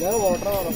Gel water alalım.